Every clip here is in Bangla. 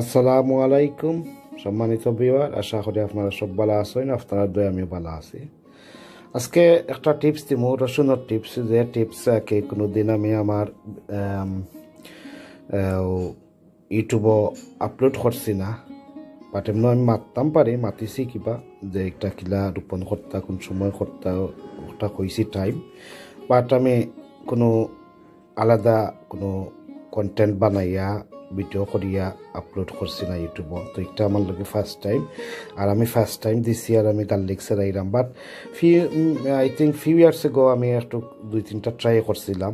আসসালামু আলাইকুম, সম্মানিত বিওয়ার আশা করি আপনারা সব ভালো আছেন, আপনারা দয় আমি ভালো আছি আজকে একটা টিপস দিব রসুনের টিপস, যে টিপস কে কোনো দিন আমি আমার ইউটিউবও আপলোড করছি না। বাট এমনি আমি মাততাম পারি, মাতিছি কিবা, যে একটা কিলা রোপণ কর্তা, কোন সময় কর্তা, ওটা কইছি টাইম বাট আমি কোনো আলাদা কোনো কন্টেন্ট বানাইয়া ভিডিও করিয়া আপলোড করছি না ইউটিউব তো এটা আমার লগে ফার্স্ট টাইম আর আমি ফার্স্ট টাইম দিছি আর আমি garlic সেরাইলাম। But few I think few years go আমি একটু দুই, তিনটা ট্রাই করছিলাম।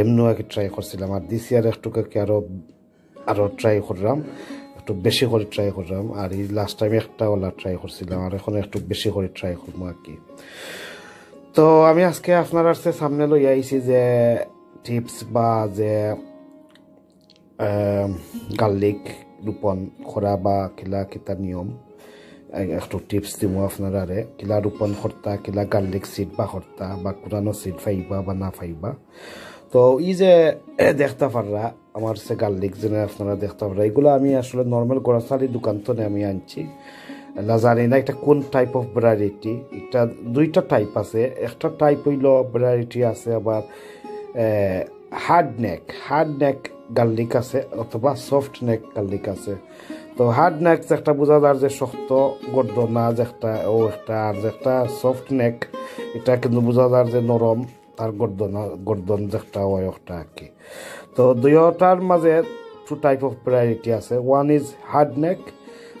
এমনিও আগে ট্রাই করছিলাম। আর দিস ইয়ার একটু আরও আরও ট্রাই করলাম। একটু বেশি করে ট্রাই করলাম। আর এই লাস্ট টাইম একটা ওলা ট্রাই করছিলাম। আর এখন একটু বেশি করে ট্রাই করব আর কি। তো আমি আজকে আপনার সামনে লই আইছি যে টিপস বা যে গার্লিক রোপণ করা বা কিলা কিতা নিয়ম। একটু টিপস দিব আপনারা কিলা রোপণ কর্তা কিলা গার্লিক সিড বা কর্তা বা কোরআনো সিড ফাইবা বা না ফাইবা। তো ই যে দেখতে পাররা আমার সে গার্লিক যেন আপনারা দেখতে পাররা এগুলো আমি আসলে নর্মাল গ্রসারি দোকান তো আমি আনছি। না জানি না এটা কোন টাইপ অফ ভ্যারাইটি এটা দুইটা টাইপ আছে। একটা টাইপ হইল ভ্যারাইটি আছে আবার hard neck hard neck garlic আছে অথবা সফট নেক গার্লিক আছে। তো হার্ড নেক যে একটা বোঝা যায় যে শক্ত গর্দনা যে একটা ও একটা, আর যে একটা সফট নেক, এটা কিন্তু বোঝা যায় যে নরম, তার গর্দনা গর্দন যে একটা হয় একটা আর কি। তো দুইটার মাঝে টু টাইপ অফ ভ্যারাইটি আছে। One is hard neck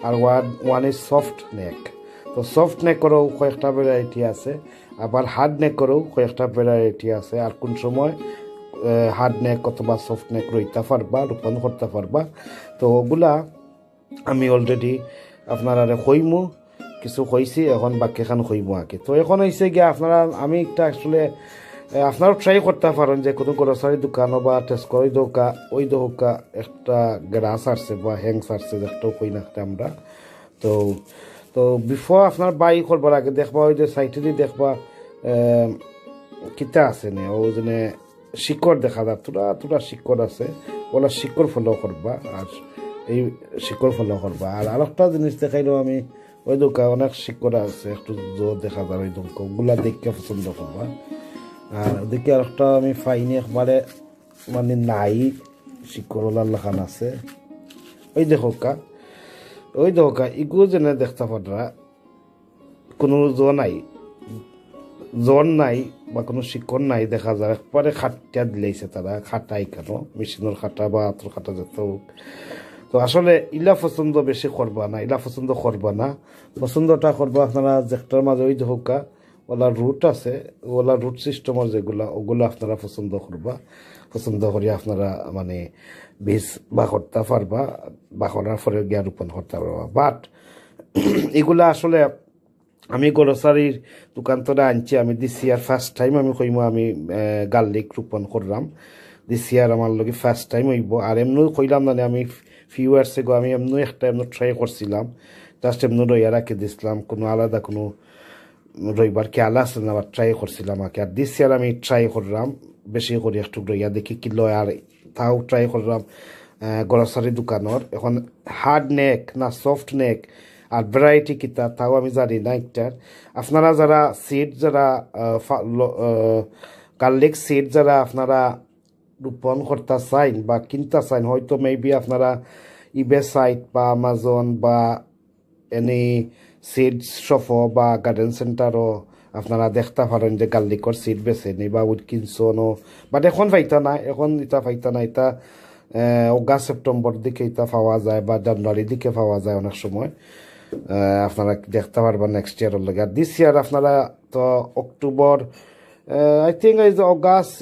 R one one is soft neck তো সফট নেকেরও কয়েকটা ভ্যারাইটি আছে, আবার হার্ড নেকেরও কয়েকটা ভ্যারাইটি আছে। আর কোন সময় হার্ড নেক অথবা সফট নেক রইতে পারবা রোপণ করতে পারবা। তো ওগুলা আমি অলরেডি আপনারা কইমু, কিছু কইছি, এখন বাকি খান কইমু কি তো এখন হয়েছে গিয়ে আপনারা, আমি একটা আসলে আপনারাও ট্রাই করতে পারেন যে কোনো গ্রোসারি দোকানও বা টেস্কর ওই দোকা ওই দোকা একটা গ্রাস আসছে বা হ্যাংস আসছে একটাও কই না আমরা। তো তো বিফোর আপনার বাই করবার আগে দেখবা, ওই যে সাইটে দেখবা কিতা আছে নে, ও যেনে শিকড় দেখা যায়। তোরা তোরা শিকড় আছে ওলা শিকড় ফলো করবা, আর এই শিকড় ফলো করবা। আর আরেকটা জিনিস দেখাইলেও আমি, ওই দোকা অনেক শিকড় আছে, একটু জোর দেখা যায় ওই দোকা, ওগুলা দেখতে পছন্দ করবা। আর ওদিকে আরেকটা আমি ফাইনি একবারে মানে নাই শিকড়লার লেখান আছে। ওই দেখো কা, ওই দেখো কা, ইগু যেনে দেখতে পারা কোনো জো নাই জ্বর নাই বা কোনো শিকড় নাই দেখা যায়। একবারে খাটিয়া দিলাইছে তারা, খাটাই কেন? মেশিনের খাটা বা হাতের খাটা যেত তো আসলে ইলা পছন্দ বেশি করবা না, ইলা পছন্দ করবা না। পছন্দটা করবা আপনারা যেটার মাঝে ওই হোকা, ওলা রুট আছে, ওলা রুট সিস্টেমের যেগুলা, ওগুলো আপনারা পছন্দ করবা। পছন্দ করি আপনারা মানে বীজ বা করতে পারবা, বা করার পরে গিয়া রোপণ করতে পারবা। বাট এগুলা আসলে আমি গ্রোসারির দোকান তোরা আনছি, আমি দিস ইয়ার ফার্স্ট টাইম আমি কইম, আমি গার্লিক রোপণ করলাম। দিস ইয়ার আমার লগে ফার্স্ট টাইম হইব। আর এমনি কইলাম না আমি ফিউ ইয়ার্স এগো আমি এমনি একটা এমনি ট্রাই করছিলাম। জাস্ট এমনি রইয়া রাখি দিছিলাম, কোনো আলাদা কোনো রইবার কি আলা আছে না ট্রাই করছিলাম কি। আর দিস ইয়ার আমি ট্রাই করলাম, বেশি করি একটু রইয়া দেখি কি লয়। আর তাও ট্রাই করলাম গ্রোসারি দোকানের এখন হার্ড নেক না সফট নেক আর ভ্যারাইটি কিতা তাও আমি জানি না একটার আপনারা যারা সিড যারা গার্লিক সিড যারা আপনারা রোপণ করতে চাইন বা কিনতে চাইন, হয়তো মেবি আপনারা ইবে সাইট বা আমাজন বা এনি সিড শপও বা গার্ডেন সেন্টারও আপনারা দেখতে পারেন যে গার্লিকর সিড বেছে নি বা উইটকিনসনও বাট এখন পাইতা না এখন ইটা পাইতা না এটা অগাস্ট সেপ্টেম্বর দিকে এটা পাওয়া যায় বা জানুয়ারি দিকে পাওয়া যায় অনেক সময়। আপনারা দেখতে পারবেন নেক্সট ইয়ারের লগে। আর দিস ইয়ার আপনারা তো অক্টোবর আই থিঙ্ক এই যে অগাস্ট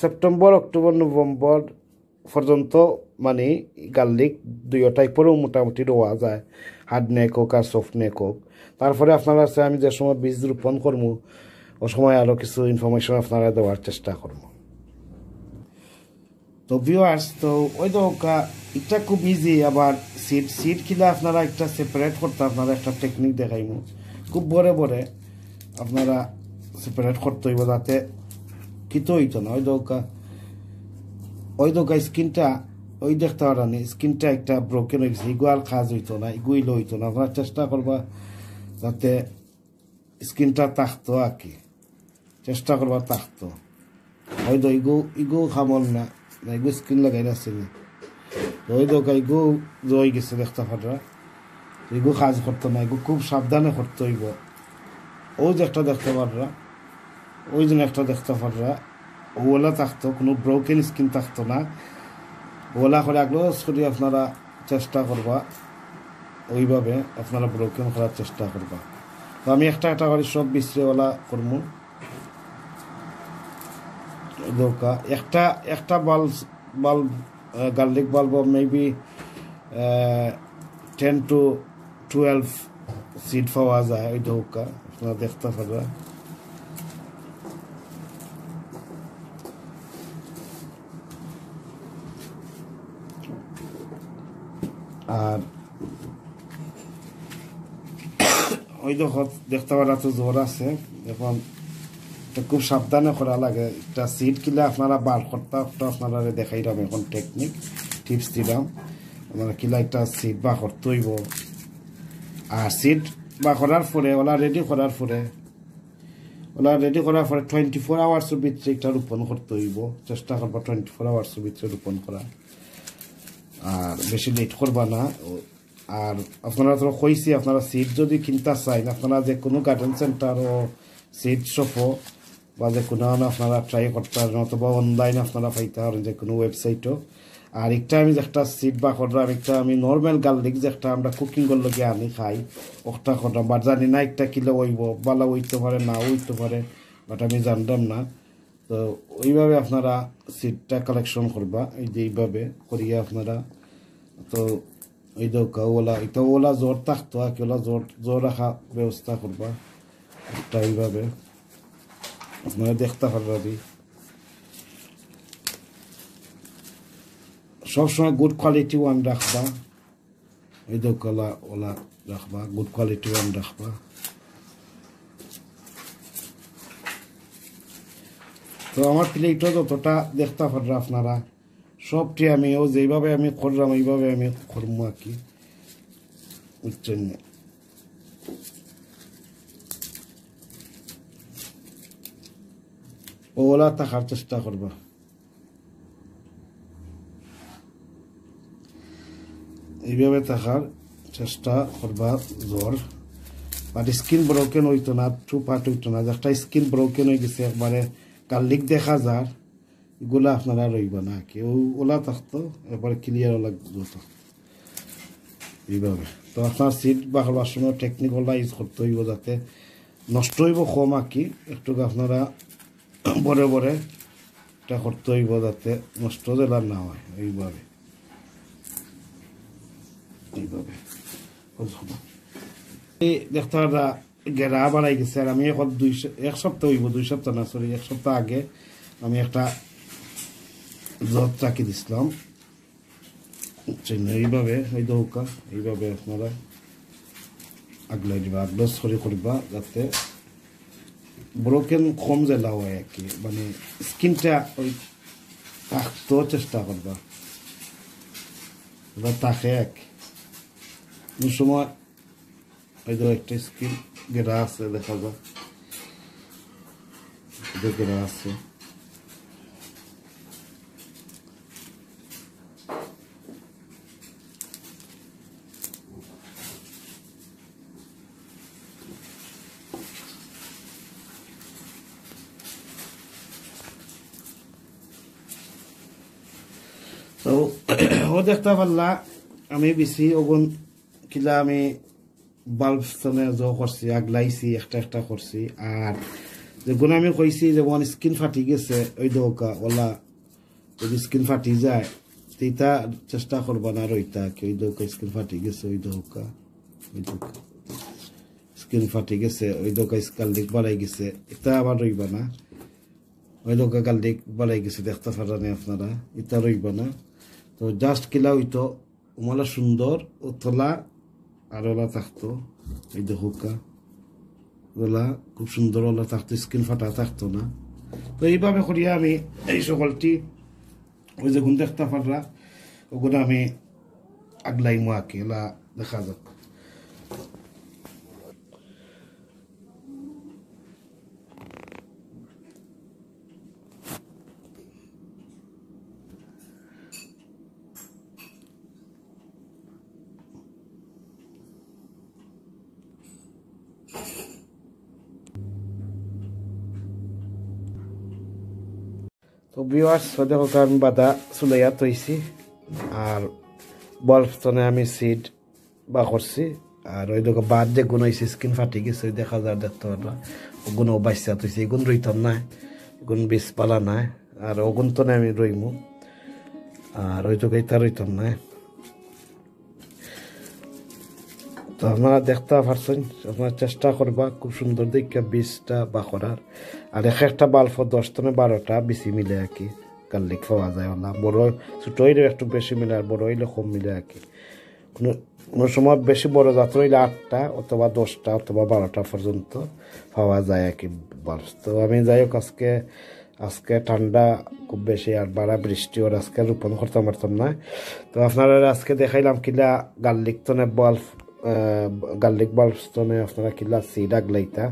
সেপ্টেম্বর অক্টোবর নভেম্বর পর্যন্ত মানে গার্লিক দুই টাইপেরও মোটামুটি রোয়া যায়। হার্ড নেক হোক আর সফট নেক হোক। তারপরে আপনারা আমি যে সময় বীজ রোপণ করব ও সময় আরও কিছু ইনফরমেশন আপনারা দেওয়ার চেষ্টা করব। তো ভিউয়ার্স তো ওই তো এটা খুব ইজি আবার সিট সিট কিলা আপনারা একটা সেপারেট করতে, আপনারা একটা টেকনিক দেখাইমু। খুব বড়ে বড়ে আপনারা সেপারেট করতে হইব যাতে কিতো হইতো না। ওই দৌকা ওই দৌকা স্কিনটা, ওই দেখতে পারানি স্কিনটা একটা ব্রোকেন হয়ে গেছে ইগু আর কাজ হইতো না, ইগুইলে হইতো না। আপনারা চেষ্টা করবা যাতে স্কিনটা তাকতো আর কি। চেষ্টা করবা তাকতো। হয়তো ইগু ইগু খামল না। না ইগু স্কিন লাগাই নাছিল ওই দোকা ইগু জয় গেছে দেখতে পারা ইগু কাজ করতো না ইগু খুব সাবধানে করতে হইব ওই যে একটা দেখতে পাররা ওই জন্য একটা দেখতে পাররা ওলা থাকতো কোনো ব্রোকেন স্কিন থাকতো না ওলা করে আগ্রহ করে আপনারা চেষ্টা করবা ওইভাবে আপনারা ব্রোকেন করার চেষ্টা করবা তো আমি একটা একটা করে সব বিশ্রে করব দোকা একটা একটা bulb bulb garlic bulb maybe ten to twelve seed পাওয়া যায় ওই দৌকা আপনারা দেখতে পারবা আর ওই দেখো দেখতে পারা তো জোর আছে। এখন তো খুব সাবধানে করা লাগে। একটা সিট কিলে আপনারা বার করতে আপনারা দেখাইলাম এখন টেকনিক টিপস দিলাম আপনারা কিলা একটা সিট বা করতে হইব। আর সিট বা করার পরে, ওলা রেডি করার পরে, ওলা রেডি করার পরে টোয়েন্টি ফোর আওয়ার্সের ভিতরে একটা রোপণ করতে হইব। চেষ্টা করবা টোয়েন্টি ফোর আওয়ার্সের ভিতরে রোপণ করা আর বেশি লেট করবা না। আর আপনারা তো কইছি, আপনারা সিট যদি কিনতে চান আপনারা যে কোনো গার্ডেন সেন্টার ও সিট শপও বা যে কোনো আপনারা ট্রাই করতে পারেন অথবা অনলাইন আপনারা পাইতে পারেন যে কোনো ওয়েবসাইটও আর একটা আমি যে একটা সিট বা করলাম একটা আমি নর্মাল গার্লিক যে একটা আমরা কুকিং করলে গিয়ে আনি খাই ওটা করলাম বাট জানি না একটা কিলো ওইব বালা ওইতে পারে না ওইতে পারে বাট আমি জানতাম না তো ওইভাবে আপনারা সিটটা কালেকশন করবা এই যে এইভাবে করিয়া আপনারা তো এই দৌকা ওলা এটা ওলা জোর থাকতো আর কি ওলা জোর জোর রাখা ব্যবস্থা করবা একটা এইভাবে আপনারা দেখতে পারবি সবসময় গুড কোয়ালিটি ওয়ান রাখবা। এই দৌকালা ওলা রাখবা গুড কোয়ালিটি ওয়ান রাখবা। তো আমার প্লেটও যতটা দেখতে পাররা আপনারা, সবটি আমি ও যেইভাবে আমি করলাম, এইভাবে আমি করব আর কি। বুঝছেন? ওলা থাকার চেষ্টা করবা। এইভাবে থাকার চেষ্টা করবা জ্বর বাট স্কিন ব্রোকেন হইতো না টু পার্ট হইতো না একটা স্কিন ব্রোকেন হয়ে গেছে একবারে। গার্লিক দেখা যার, এগুলা আপনারা রইব না। কেউ ওলা থাকতো এবার ক্লিয়ার ওলা যেত। এইভাবে। তো আপনার সিট বা সময় টেকনিক ওলা ইউজ করতে হইব যাতে নষ্ট হইব কম আর কি। একটু আপনারা বরে বরে এটা করতে হইব যাতে নষ্ট যেন না হয়, এইভাবে। এইভাবে। এই দেখতে পারা গেরা বাড়াই গেছে, আর আমি এখন দুই এক সপ্তাহ হইব, দুই সপ্তাহ না সরি এক সপ্তাহ আগে আমি একটা জব চাকি দিছিলাম। এইভাবে, এই দৌকা, এইভাবে আপনারা আগলাই দিবা আগলস করে করবা যাতে ব্রোকেন কম জেলা হয় আর কি মানে স্কিনটা ওই থাকতেও চেষ্টা করবা বা তাকে এক সময় একটা স্কিন গেরা আছে দেখা যায় গেরা আছে তো ও দেখতে পারলা আমি বেশি ওগুন কিলা আমি বাল্ব স্থানে জ করছি আগলাইছি একটা একটা করছি। আর যেগুলো আমি কইছি যেমন স্কিন ফাটি গেছে, ওই দৌকা, ওলা যদি স্কিন ফাটি যায় তেইটা চেষ্টা করবা না রইতা কি ওই দৌকা স্কিন ফাটি গেছে, ওই দৌকা ওই দৌকা। স্কিন ফাটি গেছে, ওই দৌকা গাল্ডিক বাড়াই গেছে এটা আবার রইবা না। ওই দৌকা গাল্ডিক বাড়াই গেছে, দেখতে পারানি আপনারা এটা রইবা না। তো জাস্ট কিলা হইতো ওমালা সুন্দর ও তোলা আর ওলা থাকতো, এই যে হুকা। ওলা খুব সুন্দর ওলা থাকতো, স্কিন ফাটা থাকতো না। তো এইভাবে করিয়া আমি এই সকলটি, ওই যে গুণ দেখতে ওগুলো আমি আগলাই মাকে এলা দেখা যাক। তো বিওয়ার্স দেখো আমি বাদা চুলাইয়া তৈছি আর বলফতনে আমি সিড বা করছি। আর ওই দেখো বাদ যে গুণ হয়েছে স্কিন ফাটি গেছে ওই দেখা যায় দেখতে পারবা। ওগুন বাইসা তৈছি গুণ রইতন নাই গুণ বিষ পালা নাই আর ওগুন তো আমি রইমু। আর ওই তো এটা রইতন নাই তো আপনারা দেখতে পারছেন, আপনারা চেষ্টা করবা খুব সুন্দর দেখে বীজটা বা করার। আর এক একটা বাল্ব দশ টনে বারোটা বেশি মিলে আর কি, গার্লিক পাওয়া যায় ওলা বড় ছোটো হইলেও একটু বেশি মিলে আর বড় হইলে কম মিলে আর কি। কোনো কোনো সময় বেশি বড় জাত হইলে আটটা অথবা দশটা অথবা বারোটা পর্যন্ত পাওয়া যায় আর কি বাল্ব তো আমি যাই হোক, আজকে আজকে ঠান্ডা খুব বেশি আর বাড়া বৃষ্টি ওর আজকে রোপণ করতে পারতাম না। তো আপনারা আজকে দেখাইলাম কিলা গার্লিক তনে বাল্ব গার্লিক বাল্ব তনে আপনারা কিলা সিড আগলাইতা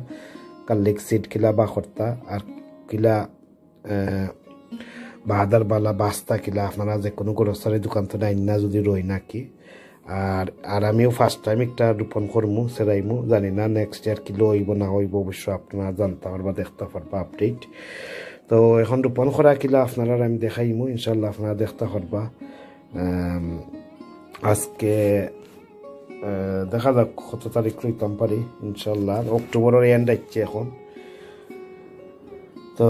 গার্লিক সিড কিলা বা করতা আর কিলা বাহাদার বালা, বাস্তা কিলা আপনারা যে কোনো গ্রোসারি দোকান তো নাই না যদি রই নাকি আর আর আমিও ফার্স্ট টাইম একটা রোপণ করমু, সেরাইমু, জানি না নেক্সট ইয়ার কি লইব না হইব, অবশ্য আপনারা জানতে পারবা, দেখতে পারবা আপডেট তো এখন রোপণ করা কিলা আপনারা আমি দেখাইমু ইনশাল্লাহ আপনারা দেখতে পারবা। আজকে দেখা যাক কত তারিখ লইতাম পারি ইনশাল্লাহ অক্টোবরের এন্ড আসছে এখন। তো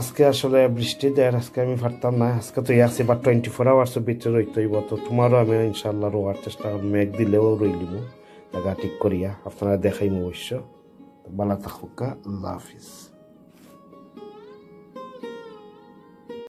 আজকে আসলে বৃষ্টি দেয়, আজকে আমি পারতাম না। আজকে তো আসছি বা টোয়েন্টি ফোর আওয়ার্সের ভিতরে রইতে হইব, তো তোমারও আমি ইনশাল্লাহ রোয়ার চেষ্টা মেঘ দিলেও রইলিব জায়গা ঠিক করিয়া আপনারা দেখাইম অবশ্য। বালা থাকুকা, আল্লাহ হাফিজ।